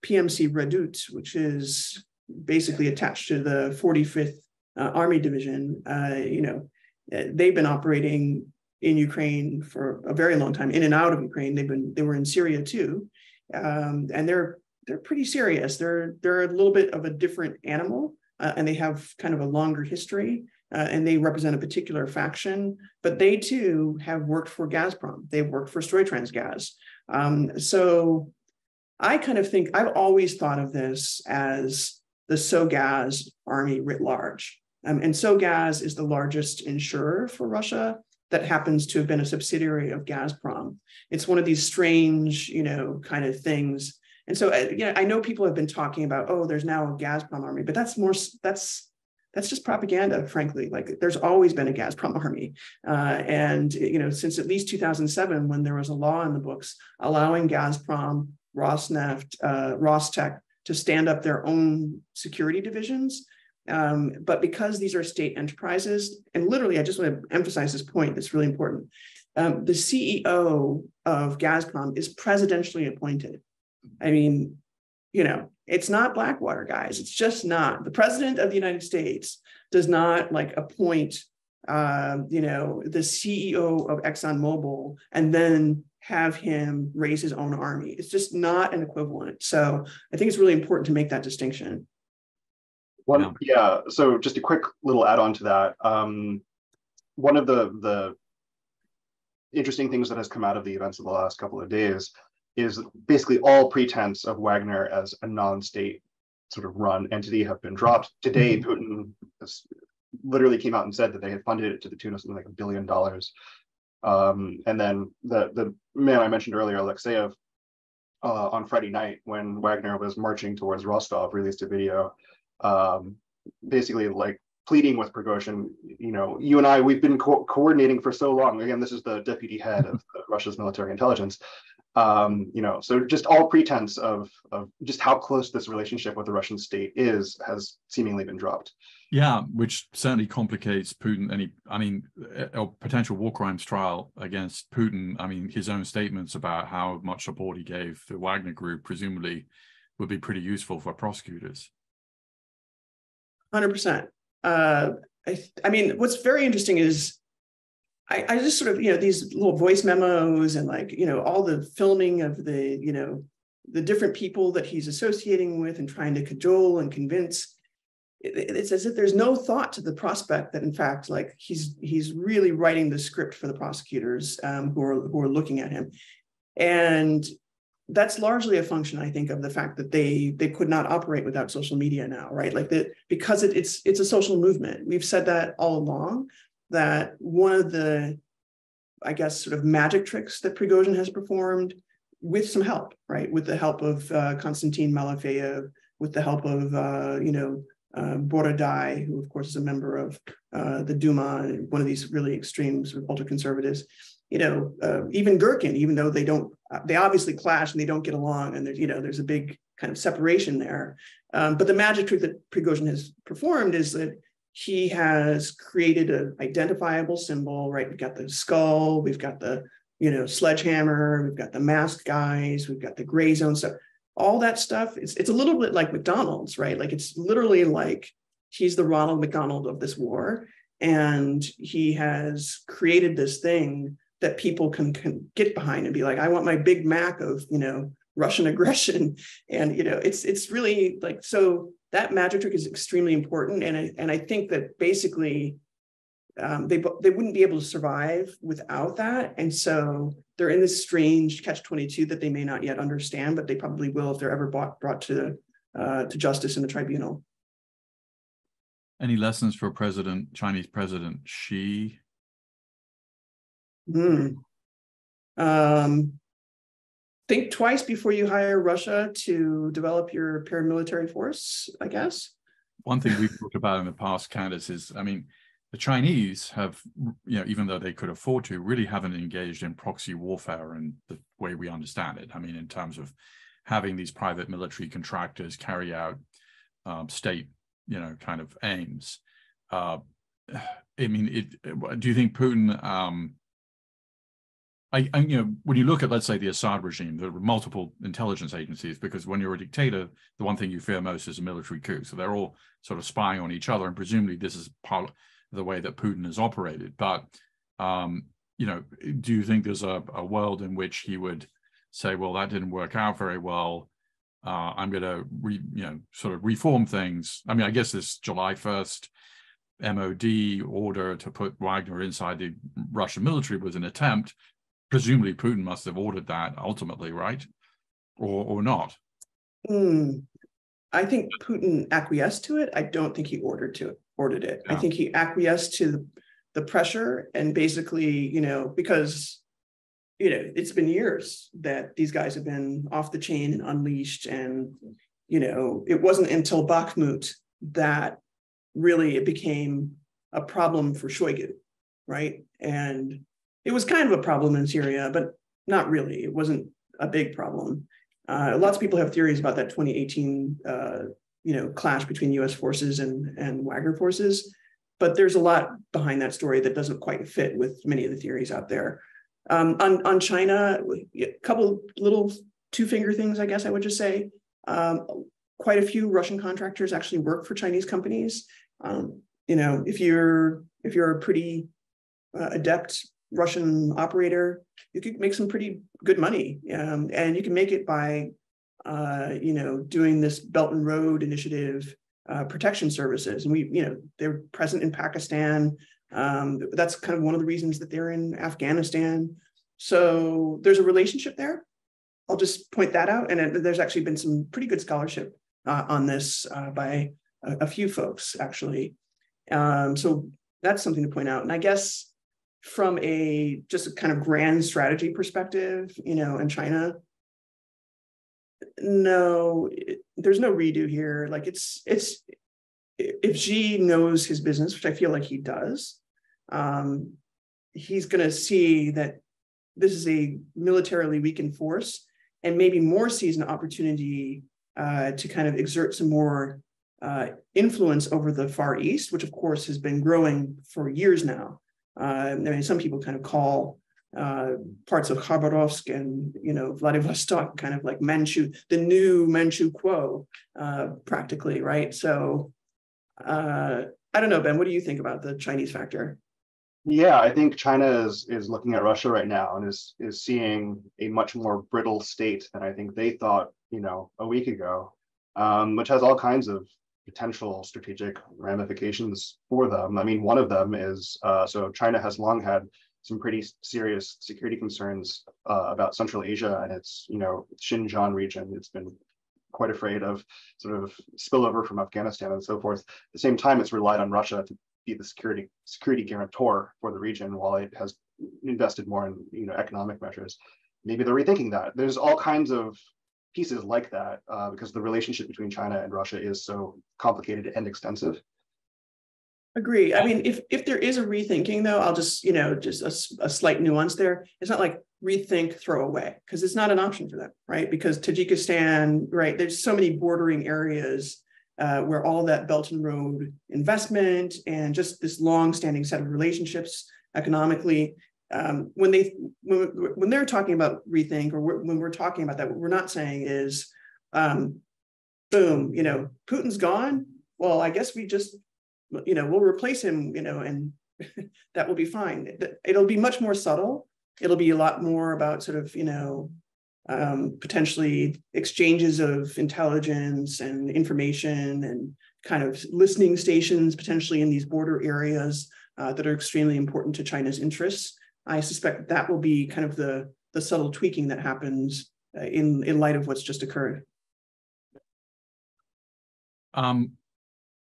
PMC Redut, which is basically attached to the 45th uh, Army Division. Uh, you know, uh, they've been operating in Ukraine for a very long time, in and out of Ukraine. They've been they were in Syria too, um, and they're they're pretty serious. They're they're a little bit of a different animal, uh, and they have kind of a longer history uh, and they represent a particular faction, but they too have worked for Gazprom. They've worked for Stroytransgaz. Um, so I kind of think I've always thought of this as the SOGAZ army writ large. Um, and SOGAZ is the largest insurer for Russia that happens to have been a subsidiary of Gazprom. It's one of these strange, you know, kind of things. And so, uh, yeah, I know people have been talking about, oh, there's now a Gazprom army, but that's more that's that's just propaganda, frankly. Like there's always been a Gazprom army, uh, and you know, since at least 2007, when there was a law in the books allowing Gazprom, Rosneft, uh, Rostec to stand up their own security divisions. Um, but because these are state enterprises, and literally, I just want to emphasize this point, that's really important. Um, the CEO of Gazprom is presidentially appointed. I mean, you know, it's not Blackwater, guys. It's just not. The president of the United States does not like appoint, uh, you know, the CEO of ExxonMobil and then have him raise his own army. It's just not an equivalent. So I think it's really important to make that distinction. One, yeah. yeah. So just a quick little add-on to that. Um, one of the the interesting things that has come out of the events of the last couple of days is basically all pretense of Wagner as a non-state sort of run entity have been dropped. Today, mm-hmm. Putin has literally came out and said that they had funded it to the tune of something like a billion dollars. Um, and then the the man I mentioned earlier, Alexeyev, uh, on Friday night when Wagner was marching towards Rostov, released a video um, basically like pleading with Prigozhin, you know, you and I, we've been co- coordinating for so long. Again, this is the deputy head of Russia's military intelligence. Um, you know, so just all pretense of of just how close this relationship with the Russian state is has seemingly been dropped. Yeah, which certainly complicates Putin. Any, I mean, a potential war crimes trial against Putin. I mean, his own statements about how much support he gave the Wagner Group presumably would be pretty useful for prosecutors. Hundred percent. Uh, I, I mean, what's very interesting is I, I just sort of, you know, these little voice memos and like, you know, all the filming of the, you know, the different people that he's associating with and trying to cajole and convince. It's as if there's no thought to the prospect that, in fact, like he's he's really writing the script for the prosecutors um, who are who are looking at him, and that's largely a function, I think, of the fact that they they could not operate without social media now, right? Like that because it, it's it's a social movement. We've said that all along. That one of the, I guess, sort of magic tricks that Prigozhin has performed with some help, right? With the help of uh, Konstantin Malofeyev, with the help of uh, you know uh, Borodai, who of course is a member of uh, the Duma, one of these really extreme sort of ultra conservatives you know, uh, even Girkin, even though they don't, they obviously clash and they don't get along, and there's, you know, there's a big kind of separation there. Um, but the magic trick that Prigozhin has performed is that he has created an identifiable symbol, right? We've got the skull, we've got the, you know, sledgehammer, we've got the masked guys, we've got the gray zone stuff. All that stuff, it's, it's a little bit like McDonald's, right? Like it's literally like he's the Ronald McDonald of this war. And he has created this thing that people can, can get behind and be like, I want my Big Mac of, you know, Russian aggression. And, you know, it's, it's really like, so that magic trick is extremely important. And I, and I think that basically um, they, they wouldn't be able to survive without that. And so they're in this strange catch 22 that they may not yet understand, but they probably will if they're ever brought, brought to, uh, to justice in the tribunal. Any lessons for President, Chinese President Xi Hmm. Um, think twice before you hire Russia to develop your paramilitary force, I guess. One thing we've talked about in the past, Candace, is I mean, the Chinese have, you know, even though they could afford to, really haven't engaged in proxy warfare in the way we understand it. I mean, in terms of having these private military contractors carry out um, state, you know, kind of aims. Uh, I mean, it, do you think Putin um, I, I, you know, when you look at, let's say, the Assad regime, there are multiple intelligence agencies because when you're a dictator, the one thing you fear most is a military coup. So they're all sort of spying on each other, and presumably this is part of the way that Putin has operated. But um, you know, do you think there's a, a, world in which he would say, "Well, that didn't work out very well. Uh, I'm going to, you know, sort of reform things." I mean, I guess this July 1st MOD order to put Wagner inside the Russian military was an attempt presumably Putin must have ordered that ultimately, right? Or or not? Mm. I think Putin acquiesced to it. I don't think he ordered to it, ordered it. I think he acquiesced to the, the pressure and basically, you know, because you know, it's been years that these guys have been off the chain and unleashed. And, you know, it wasn't until Bakhmut that really it became a problem for Shoigu, right? And it was kind of a problem in Syria, but not really. It wasn't a big problem. Uh, lots of people have theories about that 2018, uh, you know, clash between U.S. forces and and Wagner forces, but there's a lot behind that story that doesn't quite fit with many of the theories out there. Um, on on China, a couple little two finger things, I guess I would just say. Um, quite a few Russian contractors actually work for Chinese companies. Um, you know, if you're if you're a pretty uh, adept Russian operator, you could make some pretty good money, um, and you can make it by, uh, you know, doing this Belt and Road Initiative uh, protection services. And we, you know, they're present in Pakistan. Um, that's kind of one of the reasons that they're in Afghanistan. So there's a relationship there. I'll just point that out. And it, there's actually been some pretty good scholarship uh, on this uh, by a, a, few folks, actually. Um, so that's something to point out. And I guess from a just a kind of grand strategy perspective, you know, in China, no, it, there's no redo here. Like it's it's if Xi knows his business, which I feel like he does, um, he's going to see that this is a militarily weakened force and maybe more sees an opportunity uh, to kind of exert some more uh, influence over the Far East, which of course has been growing for years now. Uh, I mean, some people kind of call uh, parts of Khabarovsk and you know Vladivostok kind of like Manchu, the new Manchukuo, uh, practically, right? So uh, I don't know, Ben. What do you think about the Chinese factor? Yeah, I think China is is looking at Russia right now and is is seeing a much more brittle state than I think they thought, you know, a week ago, um, which has all kinds of potential strategic ramifications for them. I mean, one of them is uh, so China has long had some pretty serious security concerns uh, about Central Asia and its, you know, Xinjiang region. It's been quite afraid of sort of spillover from Afghanistan and so forth. At the same time, it's relied on Russia to be the security security guarantor for the region while it has invested more in you know economic measures. Maybe they're rethinking that. There's all kinds of pieces like that uh, because the relationship between China and Russia is so complicated and extensive. Agree. I mean, if if there is a rethinking, though, I'll just you know just a, a slight nuance there. It's not like rethink, throw away, because it's not an option for them, right? Because Tajikistan, right? There's so many bordering areas uh, where all that Belt and Road investment and just this long-standing set of relationships economically. Um, when they when, when they're talking about rethink, or we're, when we're talking about that, what we're not saying is, um, boom, you know, Putin's gone. Well, I guess we just you know, we'll replace him, you know, and that will be fine. It'll be much more subtle. It'll be a lot more about sort of, you know, um, potentially exchanges of intelligence and information and kind of listening stations potentially in these border areas uh, that are extremely important to China's interests. I suspect that will be kind of the, the subtle tweaking that happens uh, in, in light of what's just occurred. Um,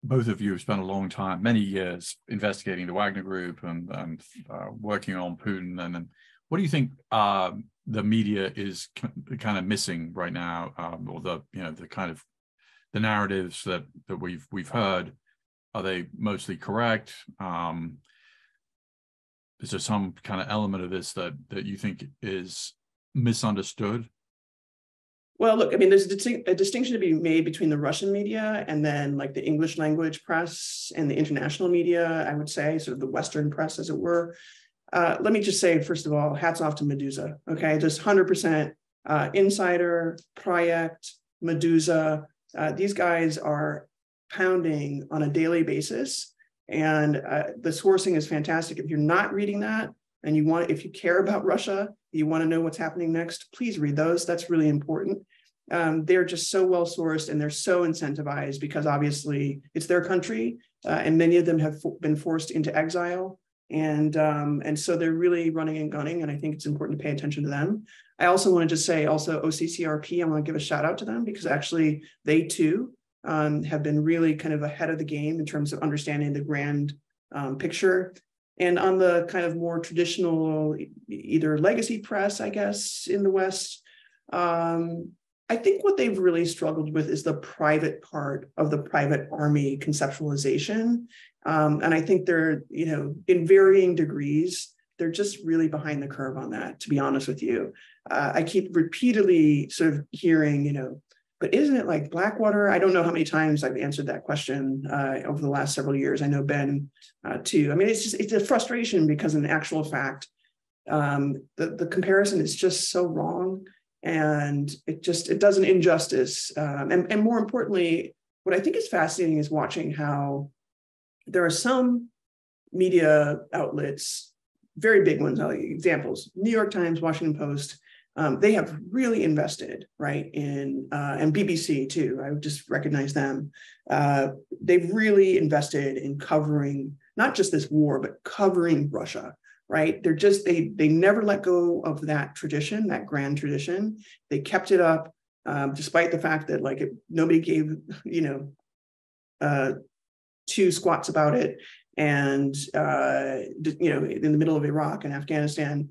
both of you have spent a long time, many years, investigating the Wagner Group and, and uh, working on Putin. And, and, what do you think uh, the media is kind of missing right now, um, or the you know the kind of the narratives that that we've we've heard? Are they mostly correct? Um, is there some kind of element of this that that you think is misunderstood well, look, I mean, there's a, distinction to be made between the Russian media and then like the English language press and the international media, I would say, sort of the Western press, as it were. Uh, let me just say, first of all, hats off to Meduza. Okay, just 100% uh, insider, Project, Meduza. Uh, these guys are pounding on a daily basis. And uh, the sourcing is fantastic. If you're not reading that, and you want, if you care about Russia, you want to know what's happening next, please read those. That's really important. Um, they're just so well sourced and they're so incentivized because obviously it's their country, uh, and many of them have been forced into exile, and um, and so they're really running and gunning. And I think it's important to pay attention to them. I also want to just say also OCCRP. I want to give a shout out to them because actually they too um, have been really kind of ahead of the game in terms of understanding the grand um, picture. And on the kind of more traditional, either legacy press, I guess, in the West, um, I think what they've really struggled with is the private part of the private army conceptualization. Um, and I think they're, you know, in varying degrees, they're just really behind the curve on that, to be honest with you. Uh, I keep repeatedly sort of hearing, you know, but isn't it like Blackwater? I don't know how many times I've answered that question uh, over the last several years. I know Ben uh, too. I mean, it's just it's a frustration because in actual fact, um, the the comparison is just so wrong, and it just it does an injustice. Um, and and more importantly, what I think is fascinating is watching how there are some media outlets, very big ones, I'll examples, New York Times, Washington Post, um, they have really invested, right, in, uh, and BBC too, I would just recognize them. Uh, they've really invested in covering not just this war, but covering Russia, right? They're just, they, they never let go of that tradition, that grand tradition. They kept it up, um, despite the fact that like it, nobody gave, you know, uh, two squats about it. And, uh, you know, in the middle of Iraq and Afghanistan.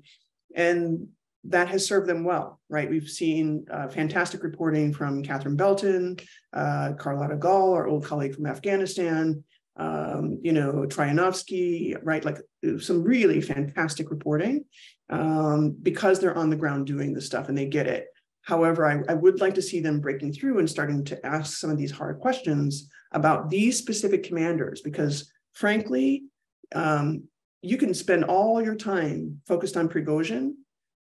And that has served them well, right? We've seen uh, fantastic reporting from Catherine Belton, uh, Carlotta Gall, our old colleague from Afghanistan, um, you know, Troianovski, right? Like some really fantastic reporting um, because they're on the ground doing the stuff and they get it. However, I, I, would like to see them breaking through and starting to ask some of these hard questions about these specific commanders, because frankly, um, you can spend all your time focused on Prigozhin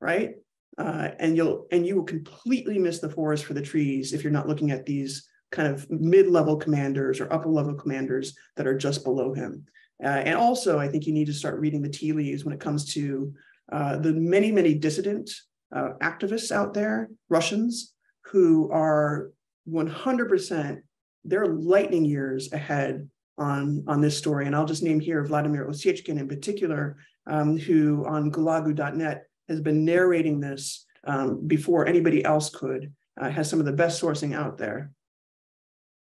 right? Uh, and you'll and you will completely miss the forest for the trees if you're not looking at these kind of mid-level commanders or upper-level commanders that are just below him. Uh, and also, I think you need to start reading the tea leaves when it comes to uh, the many, many dissident uh, activists out there, Russians, who are 100%, they're lightning years ahead on, on this story. And I'll just name here Vladimir Osechkin in particular, um, who on gulagu.net has been narrating this um, before anybody else could, uh, has some of the best sourcing out there.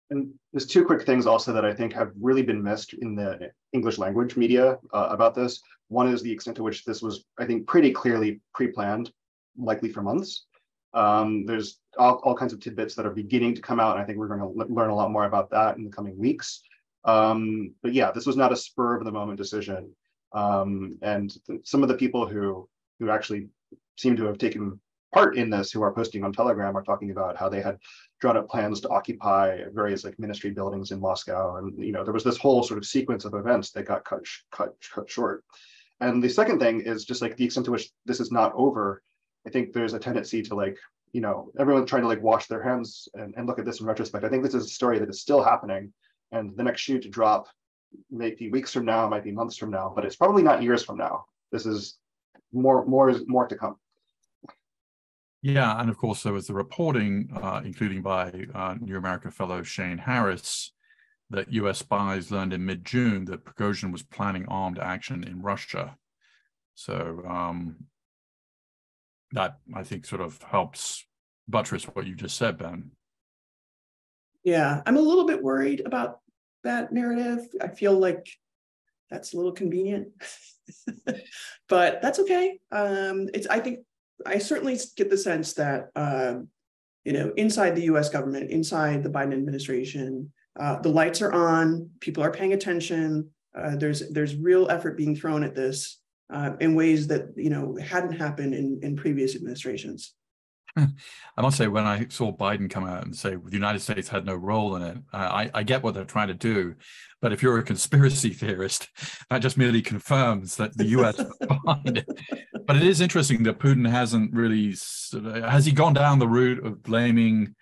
And there's two quick things also that I think have really been missed in the English language media uh, about this. One is the extent to which this was, I think, pretty clearly pre-planned, likely for months. Um, there's all, all, kinds of tidbits that are beginning to come out, and I think we're going to learn a lot more about that in the coming weeks. Um, but yeah, this was not a spur of the moment decision. Um, and some of the people who who actually seem to have taken part in this who are posting on Telegram are talking about how they had drawn up plans to occupy various like ministry buildings in Moscow. And, you know, there was this whole sort of sequence of events that got cut, cut, cut short. And the second thing is just like the extent to which this is not over. I think there's a tendency to like, you know, everyone trying to like wash their hands and, and look at this in retrospect. I think this is a story that is still happening. And the next shoe to drop might be weeks from now, might be months from now, but it's probably not years from now. This is more more is more to come. Yeah, and of course there was the reporting, uh, including by uh, New America fellow Shane Harris, that U.S. spies learned in mid-June that Prigozhin was planning armed action in Russia. So um, that I think sort of helps buttress what you just said, Ben. Yeah, I'm a little bit worried about that narrative. I feel like that's a little convenient. but that's okay. Um, it's I think I certainly get the sense that um, you know inside the U.S. government, inside the Biden administration, uh, the lights are on. People are paying attention. Uh, there's there's real effort being thrown at this uh, in ways that you know hadn't happened in in previous administrations. I must say, when I saw Biden come out and say the United States had no role in it, I, I, get what they're trying to do. But if you're a conspiracy theorist, that just merely confirms that the US behind it. But it is interesting that Putin hasn't really, has he gone down the route of blaming?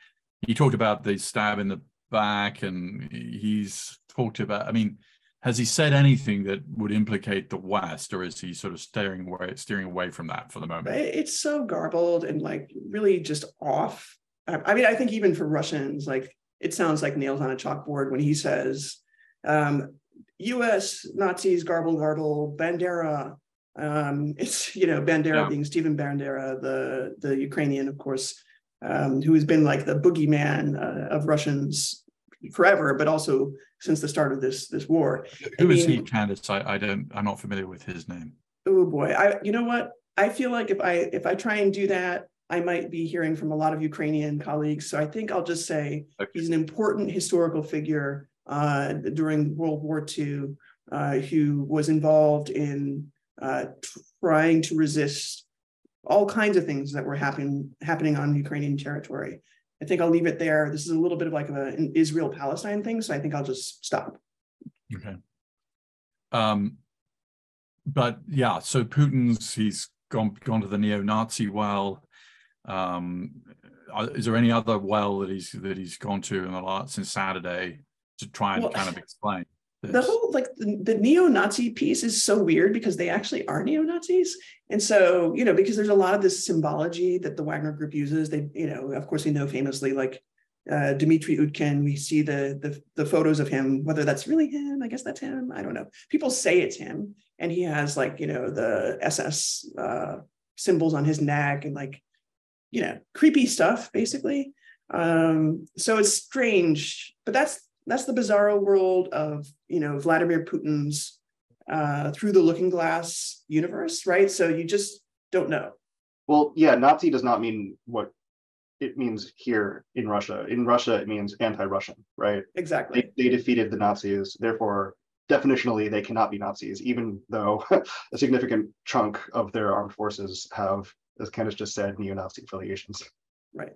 He talked about the stab in the back and he's talked about, I mean, has he said anything that would implicate the West, or is he sort of steering away, steering away from that for the moment? It's so garbled and like really just off. I mean, I think even for Russians, like it sounds like nails on a chalkboard when he says, um, "U.S. Nazis garble garble Bandera." Um, it's you know Bandera yeah. being Stephen Bandera, the the Ukrainian, of course, um, who has been like the boogeyman uh, of Russians forever, but also since the start of this this war. Who I is mean, he, Candace? I, I don't. I'm not familiar with his name. Oh boy, I. You know what? I feel like if I if I try and do that, I might be hearing from a lot of Ukrainian colleagues. So I think I'll just say okay. he's an important historical figure uh, during World War II uh, who was involved in uh, trying to resist all kinds of things that were happening happening on Ukrainian territory. I think I'll leave it there. This is a little bit of like a, an Israel Palestine thing, so I think I'll just stop. Okay. Um, but yeah, so Putin's he's gone gone to the neo-Nazi well. Um, uh, is there any other well that he's that he's gone to in the last since Saturday to try and well, kind of explain? The whole like the, the neo-Nazi piece is so weird because they actually are neo-Nazis. And so, you know, because there's a lot of this symbology that the Wagner group uses. They, you know, of course, we know famously like uh, Dmitry Utkin. We see the, the the photos of him, whether that's really him. I guess that's him. I don't know. People say it's him, and he has like you know the SS uh, symbols on his neck and like you know creepy stuff basically. Um, so it's strange, but that's that's the bizarro world of you know Vladimir Putin's uh, through the looking glass universe, right? So you just don't know. Well, yeah, Nazi does not mean what it means here in Russia. In Russia, it means anti-Russian, right? Exactly. They, they defeated the Nazis, therefore, definitionally, they cannot be Nazis, even though a significant chunk of their armed forces have, as Candace just said, neo-Nazi affiliations. Right.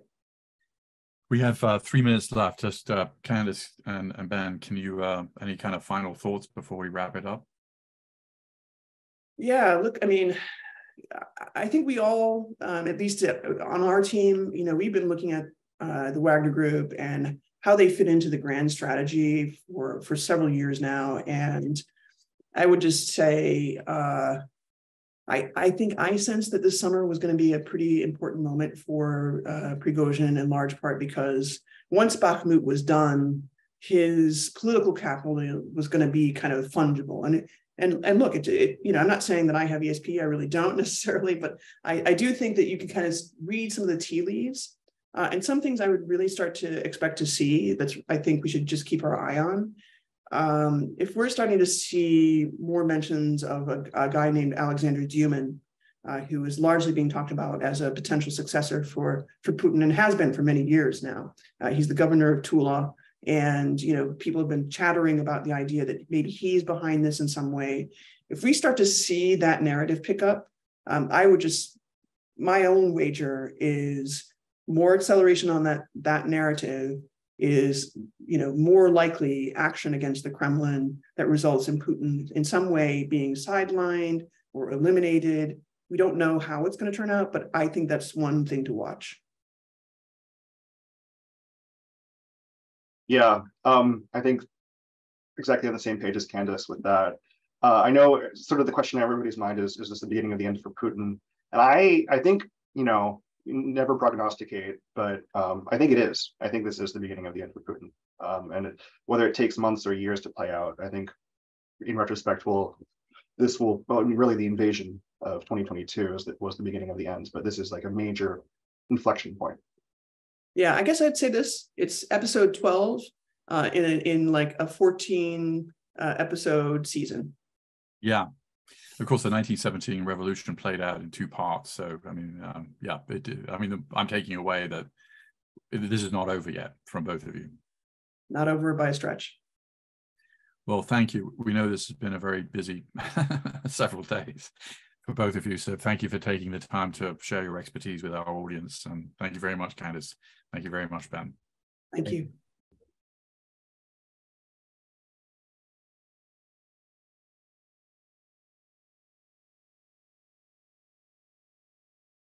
We have uh, three minutes left. Just uh, Candace and, and Ben, can you uh, any kind of final thoughts before we wrap it up? Yeah, look, I mean, I think we all, um, at least on our team, you know, we've been looking at uh, the Wagner Group and how they fit into the grand strategy for for several years now, and I would just say uh, I, I think I sensed that this summer was going to be a pretty important moment for uh, Prigozhin in large part because once Bakhmut was done, his political capital was going to be kind of fungible. And and and look, it, it, you know, I'm not saying that I have ESP, I really don't necessarily, but I, I do think that you can kind of read some of the tea leaves. Uh, and some things I would really start to expect to see that's I think we should just keep our eye on um, if we're starting to see more mentions of a, a guy named Alexander Dyumin, uh, who is largely being talked about as a potential successor for, for Putin and has been for many years now. Uh, he's the governor of Tula. And you know, people have been chattering about the idea that maybe he's behind this in some way. If we start to see that narrative pick up, um, I would just my own wager is more acceleration on that that narrative is you know more likely action against the Kremlin that results in Putin in some way being sidelined or eliminated. We don't know how it's going to turn out, but I think that's one thing to watch. Yeah, um, I think exactly on the same page as Candace with that. Uh, I know sort of the question in everybody's mind is, is this the beginning of the end for Putin? And I, I think, you know, never prognosticate, but um, I think it is. I think this is the beginning of the end for Putin. Um, and it, whether it takes months or years to play out, I think in retrospect, will this will well, I mean, really the invasion of 2022 is that was the beginning of the end, but this is like a major inflection point. Yeah, I guess I'd say this. It's episode 12 uh, in in like a 14 uh, episode season. Yeah, of course, the 1917 revolution played out in two parts. So, I mean, um, yeah, it, I mean, I'm taking away that this is not over yet from both of you. Not over by a stretch. Well, thank you. We know this has been a very busy several days for both of you. So thank you for taking the time to share your expertise with our audience. And thank you very much, Candace. Thank you very much, Ben. Thank you.